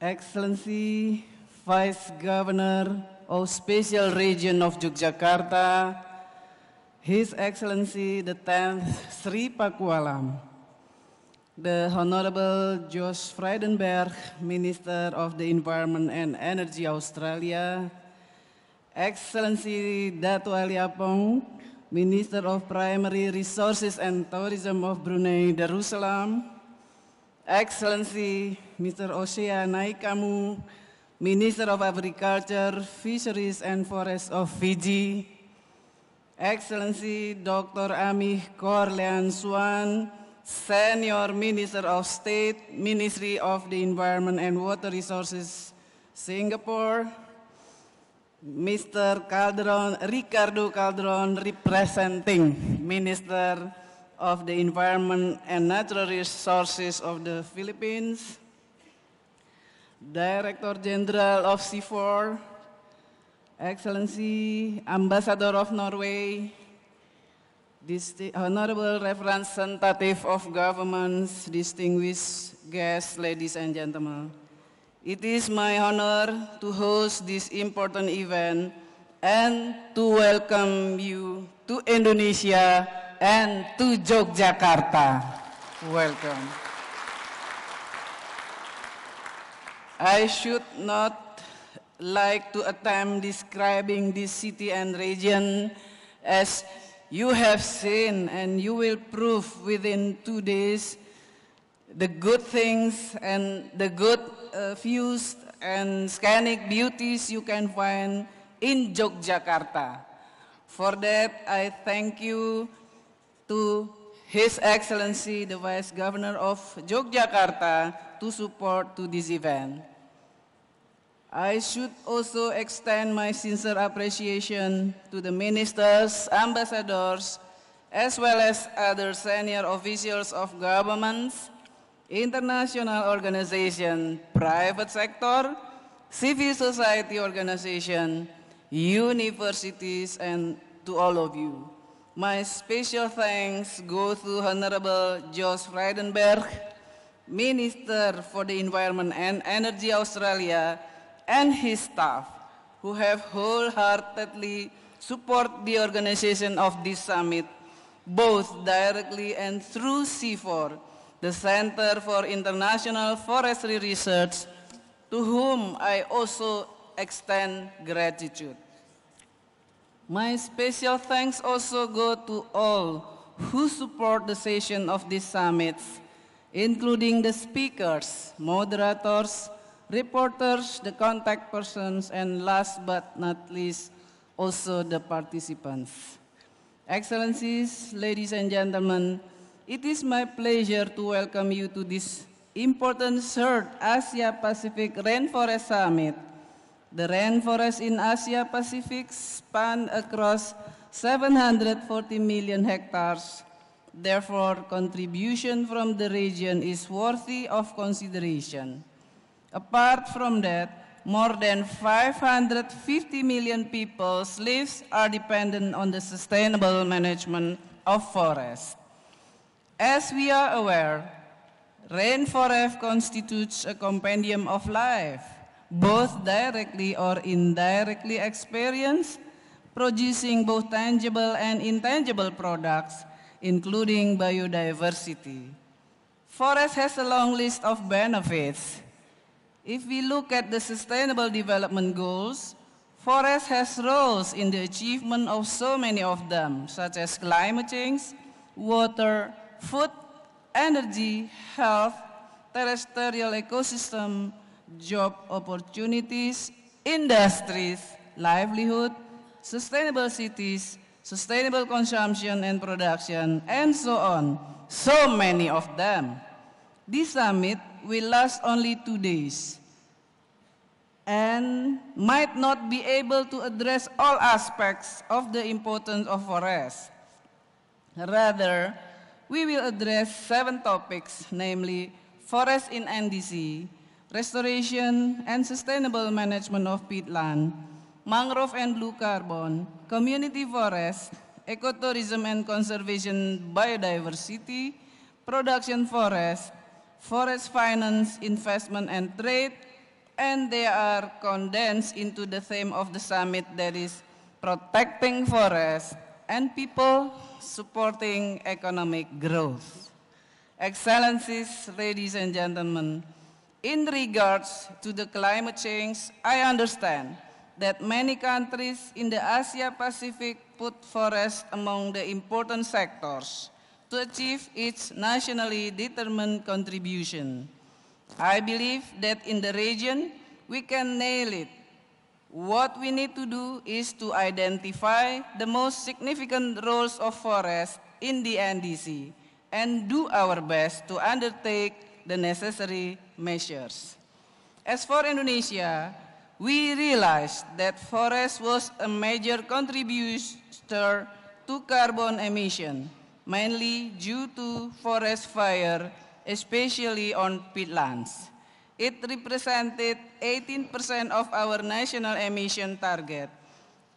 Excellency Vice Governor of Special Region of Yogyakarta, His Excellency the 10th Sri Pakualam, the Honorable Josh Frydenberg, Minister of the Environment and Energy Australia, Excellency Datu Ali Apong, Minister of Primary Resources and Tourism of Brunei Darussalam, Excellency Mr. Osea Naikamu, Minister of Agriculture, Fisheries and Forests of Fiji, Excellency Dr. Amih Korlean Swan, Senior Minister of State, Ministry of the Environment and Water Resources, Singapore, Mr. Calderon, Ricardo Calderon, representing Minister of the Environment and Natural Resources of the Philippines, Director General of CIFOR, Excellency Ambassador of Norway, Honorable Representative of Governments, distinguished guests, ladies and gentlemen. It is my honor to host this important event and to welcome you to Indonesia and to Yogyakarta. Welcome. I should not like to attempt describing this city and region as you have seen and you will prove within two days the good things and the good uh, views and scenic beauties you can find in Yogyakarta. For that, I thank you to His Excellency, the Vice Governor of Yogyakarta, to support to this event. I should also extend my sincere appreciation to the ministers, ambassadors, as well as other senior officials of governments, international organizations, private sector, civil society organizations, universities, and to all of you. My special thanks go to Honorable Josh Frydenberg, Minister for the Environment and Energy Australia, and his staff who have wholeheartedly supported the organization of this summit, both directly and through CIFOR, the Center for International Forestry Research, to whom I also extend gratitude. My special thanks also go to all who support the session of these summits, including the speakers, moderators, reporters, the contact persons, and last but not least, also the participants. Excellencies, ladies and gentlemen, it is my pleasure to welcome you to this important third Asia Pacific Rainforest Summit. The rainforest in Asia Pacific span across 740 million hectares. Therefore, contribution from the region is worthy of consideration. Apart from that, more than 550 million people's lives are dependent on the sustainable management of forests. As we are aware, rainforest constitutes a compendium of life, both directly or indirectly experienced, producing both tangible and intangible products, including biodiversity. Forest has a long list of benefits, if we look at the Sustainable Development Goals, forest has roles in the achievement of so many of them, such as climate change, water, food, energy, health, terrestrial ecosystem, job opportunities, industries, livelihood, sustainable cities, sustainable consumption and production, and so on. So many of them. This summit will last only two days and might not be able to address all aspects of the importance of forests. Rather, we will address seven topics, namely forest in NDC, restoration and sustainable management of peatland, mangrove and blue carbon, community forest, ecotourism and conservation biodiversity, production forest, forest finance, investment and trade, and they are condensed into the theme of the summit that is protecting forests and people supporting economic growth. Excellencies, ladies and gentlemen, in regards to the climate change, I understand that many countries in the Asia-Pacific put forests among the important sectors to achieve its nationally determined contribution. I believe that in the region, we can nail it. What we need to do is to identify the most significant roles of forests in the NDC and do our best to undertake the necessary measures. As for Indonesia, we realized that forest was a major contributor to carbon emission, mainly due to forest fire especially on peatlands. It represented 18% of our national emission target.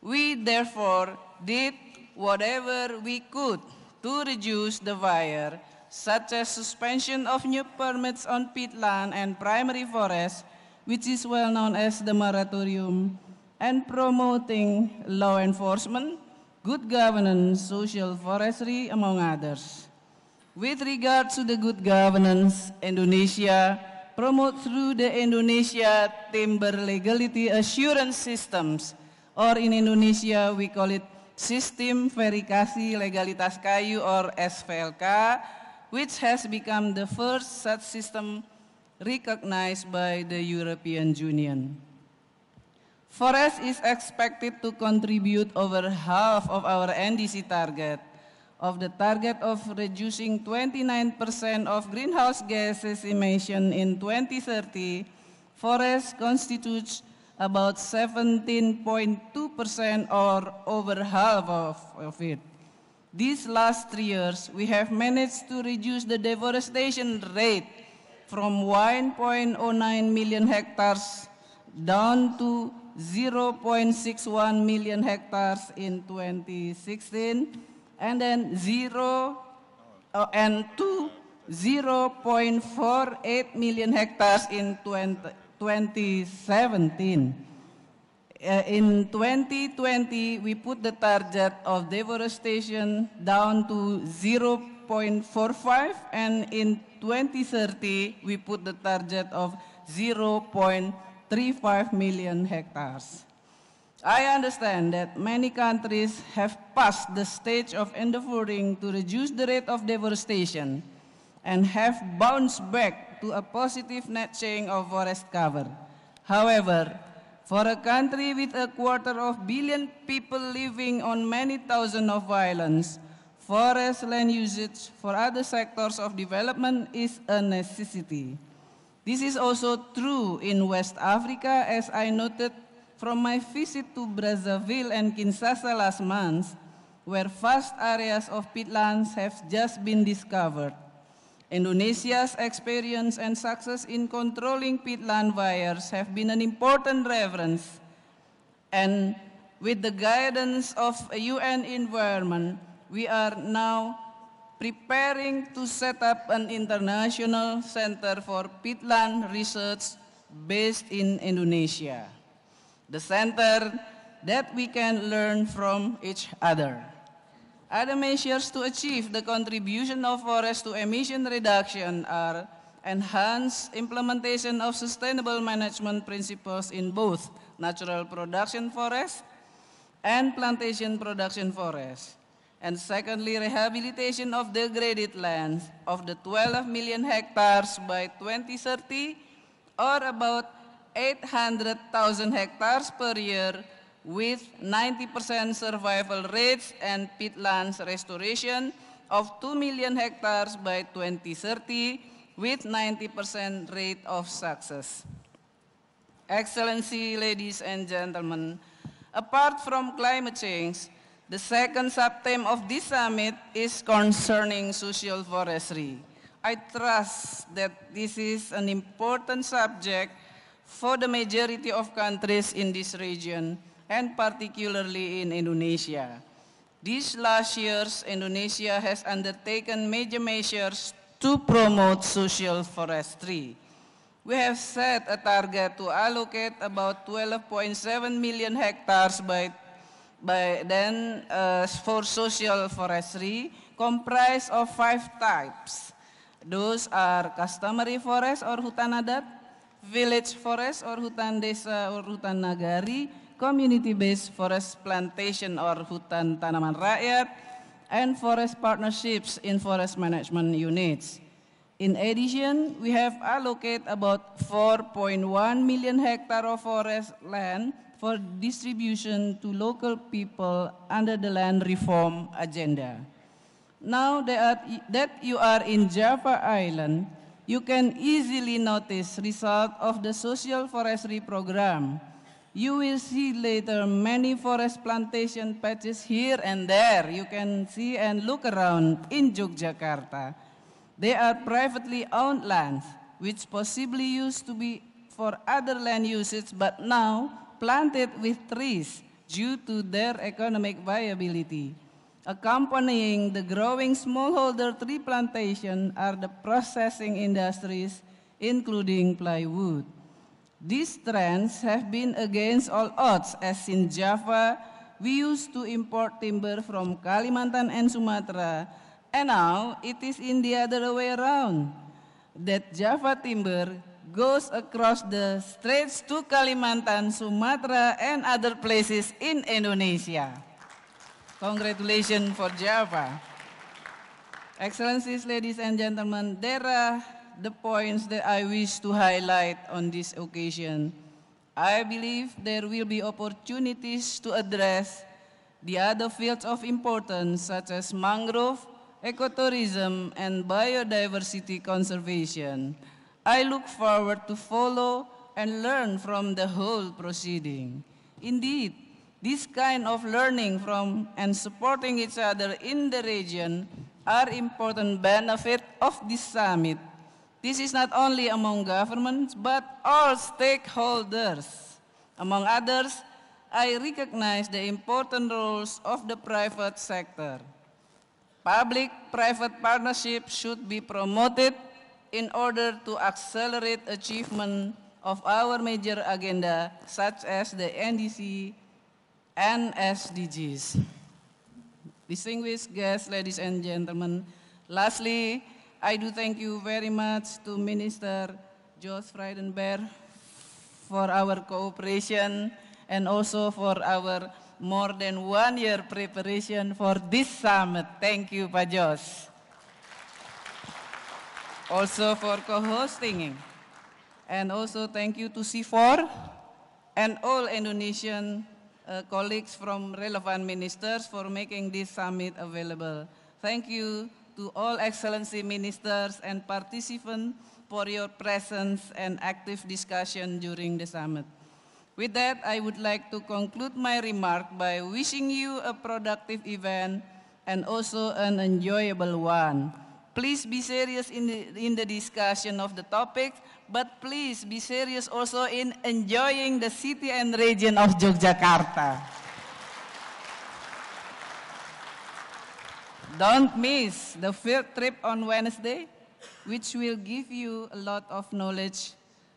We therefore did whatever we could to reduce the fire, such as suspension of new permits on peatland and primary forests, which is well known as the moratorium, and promoting law enforcement, good governance, social forestry, among others. With regard to the good governance, Indonesia promote through the Indonesia Timber Legality Assurance Systems, or in Indonesia we call it Sistem Verifikasi Legalitas Kayu or SVLK, which has become the first such system recognized by the European Union. Forest is expected to contribute over half of our NDC target, of the target of reducing 29% of greenhouse gases emission in 2030, forest constitutes about 17.2% or over half of, of it. These last three years, we have managed to reduce the deforestation rate from 1.09 million hectares down to 0.61 million hectares in 2016 and then 0 uh, and to 0.48 million hectares in 20, 2017. Uh, in 2020, we put the target of deforestation down to 0.45 and in 2030, we put the target of 0.35 million hectares. I understand that many countries have passed the stage of endeavoring to reduce the rate of deforestation and have bounced back to a positive net change of forest cover. However, for a country with a quarter of billion people living on many thousands of islands, forest land usage for other sectors of development is a necessity. This is also true in West Africa, as I noted from my visit to Brazzaville and Kinshasa last month, where vast areas of peatlands have just been discovered. Indonesia's experience and success in controlling peatland fires have been an important reference. And with the guidance of UN environment, we are now preparing to set up an international center for peatland research based in Indonesia the center that we can learn from each other. Other measures to achieve the contribution of forests to emission reduction are enhanced implementation of sustainable management principles in both natural production forests and plantation production forests. And secondly, rehabilitation of degraded lands of the 12 million hectares by 2030 or about 800,000 hectares per year with 90% survival rates and peatlands restoration of 2 million hectares by 2030 with 90% rate of success. Excellency, ladies and gentlemen, apart from climate change, the second sub-theme of this summit is concerning social forestry. I trust that this is an important subject for the majority of countries in this region, and particularly in Indonesia. These last years, Indonesia has undertaken major measures to promote social forestry. We have set a target to allocate about 12.7 million hectares by, by then uh, for social forestry, comprised of five types. Those are customary forest or hutan adat, village forest or hutan desa or hutan nagari, community-based forest plantation or hutan tanaman rakyat, and forest partnerships in forest management units. In addition, we have allocated about 4.1 million hectare of forest land for distribution to local people under the land reform agenda. Now that, that you are in Java Island, you can easily notice result of the social forestry program. You will see later many forest plantation patches here and there. You can see and look around in Yogyakarta. They are privately owned lands, which possibly used to be for other land usage, but now planted with trees due to their economic viability. Accompanying the growing smallholder tree plantation are the processing industries, including plywood. These trends have been against all odds, as in Java, we used to import timber from Kalimantan and Sumatra, and now it is in the other way around, that Java timber goes across the straits to Kalimantan, Sumatra, and other places in Indonesia. Congratulations for Java. Excellencies, ladies and gentlemen, there are the points that I wish to highlight on this occasion. I believe there will be opportunities to address the other fields of importance such as mangrove, ecotourism, and biodiversity conservation. I look forward to follow and learn from the whole proceeding. Indeed, this kind of learning from and supporting each other in the region are important benefit of this summit. This is not only among governments, but all stakeholders. Among others, I recognize the important roles of the private sector. Public-private partnerships should be promoted in order to accelerate achievement of our major agenda, such as the NDC and SDGs. Distinguished guests, ladies and gentlemen, lastly, I do thank you very much to Minister Josh Frydenberg for our cooperation and also for our more than one year preparation for this summit. Thank you, Pak Jos. Also for co-hosting. And also thank you to CIFOR and all Indonesian uh, colleagues from relevant ministers for making this summit available. Thank you to all excellency ministers and participants for your presence and active discussion during the summit. With that, I would like to conclude my remark by wishing you a productive event and also an enjoyable one. Please be serious in the, in the discussion of the topics but please be serious also in enjoying the city and region of Yogyakarta. Don't miss the field trip on Wednesday, which will give you a lot of knowledge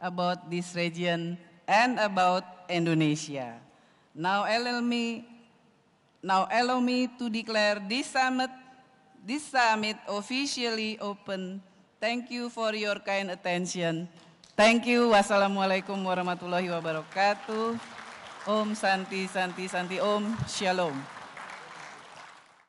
about this region and about Indonesia. Now allow me, now allow me to declare this summit, this summit officially open Thank you for your kind attention. Thank you. Wassalamualaikum warahmatullahi wabarakatuh. Om Santi Santi Santi Om Shalom.